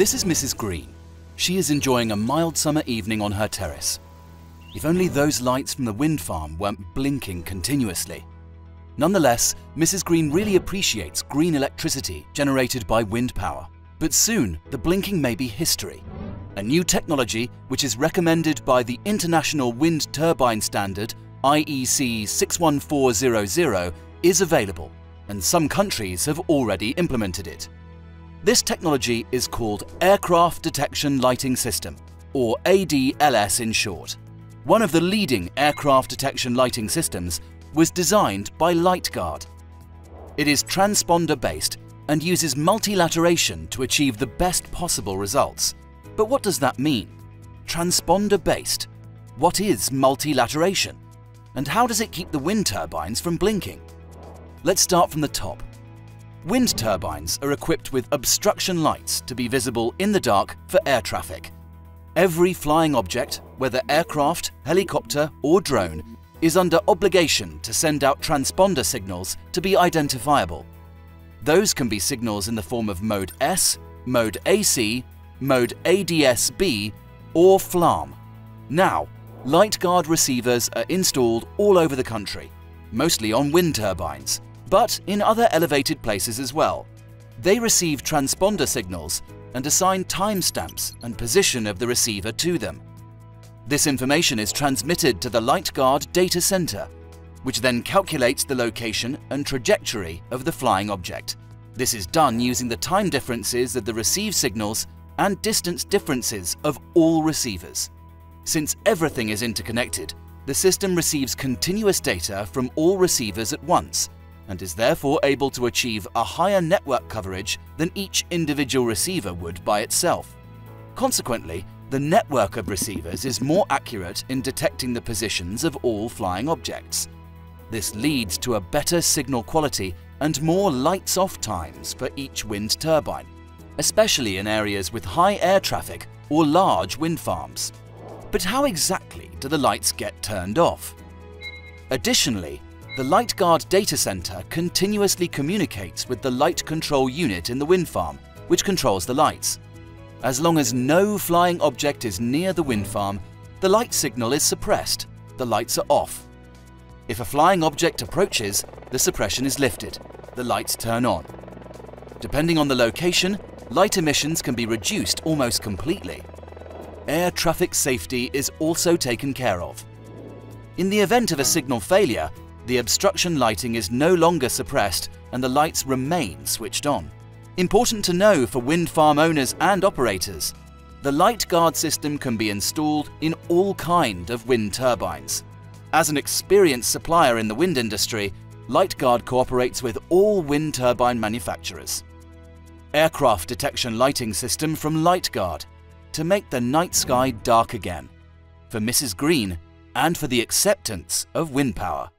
This is Mrs. Green. She is enjoying a mild summer evening on her terrace. If only those lights from the wind farm weren't blinking continuously. Nonetheless, Mrs. Green really appreciates green electricity generated by wind power. But soon, the blinking may be history. A new technology, which is recommended by the International Wind Turbine Standard IEC 61400, is available, and some countries have already implemented it. This technology is called Aircraft Detection Lighting System, or ADLS in short. One of the leading aircraft detection lighting systems was designed by LightGuard. It is transponder-based and uses multilateration to achieve the best possible results. But what does that mean? Transponder-based. What is multilateration? And how does it keep the wind turbines from blinking? Let's start from the top. Wind turbines are equipped with obstruction lights to be visible in the dark for air traffic. Every flying object, whether aircraft, helicopter or drone, is under obligation to send out transponder signals to be identifiable. Those can be signals in the form of Mode S, Mode AC, Mode ADS-B or FLAM. Now, LightGuard receivers are installed all over the country, mostly on wind turbines, but in other elevated places as well. They receive transponder signals and assign timestamps and position of the receiver to them. This information is transmitted to the LightGuard data center, which then calculates the location and trajectory of the flying object. This is done using the time differences of the received signals and distance differences of all receivers. Since everything is interconnected, the system receives continuous data from all receivers at once and is therefore able to achieve a higher network coverage than each individual receiver would by itself. Consequently, the network of receivers is more accurate in detecting the positions of all flying objects. This leads to a better signal quality and more lights-off times for each wind turbine, especially in areas with high air traffic or large wind farms. But how exactly do the lights get turned off? Additionally, the LightGuard data center continuously communicates with the light control unit in the wind farm, which controls the lights. As long as no flying object is near the wind farm, the light signal is suppressed, the lights are off. If a flying object approaches, the suppression is lifted, the lights turn on. Depending on the location, light emissions can be reduced almost completely. Air traffic safety is also taken care of. In the event of a signal failure, the obstruction lighting is no longer suppressed and the lights remain switched on. Important to know for wind farm owners and operators, the light guard system can be installed in all kind of wind turbines. As an experienced supplier in the wind industry, LightGuard cooperates with all wind turbine manufacturers. Aircraft detection lighting system from LightGuard to make the night sky dark again. For Mrs. Green and for the acceptance of wind power.